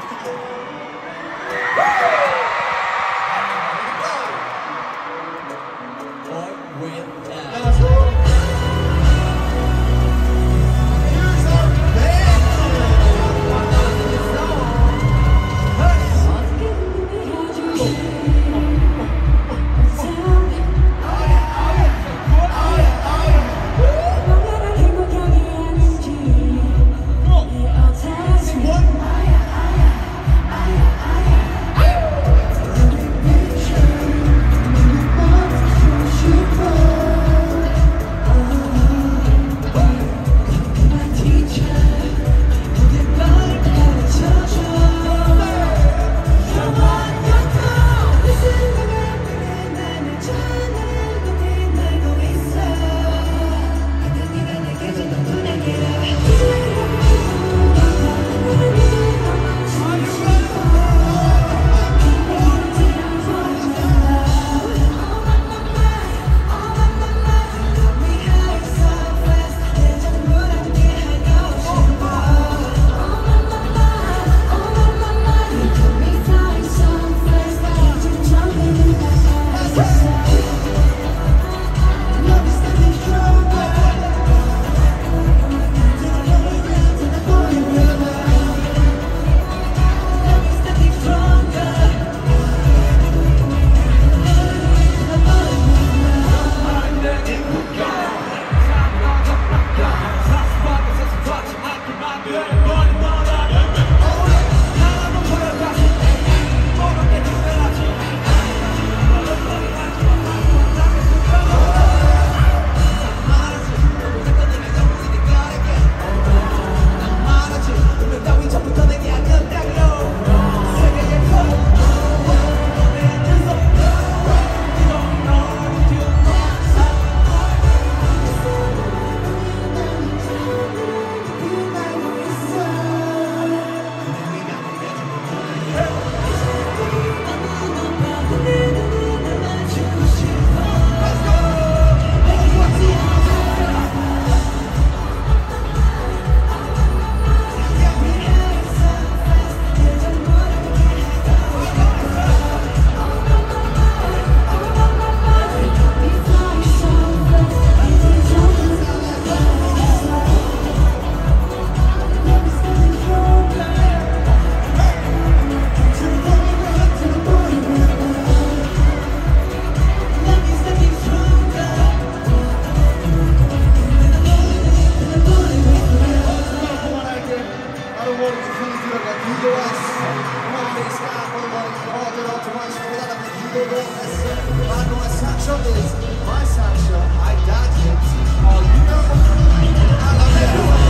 Thank you. one. Sancho is my Sancho. I got it. Oh, you know. I love it.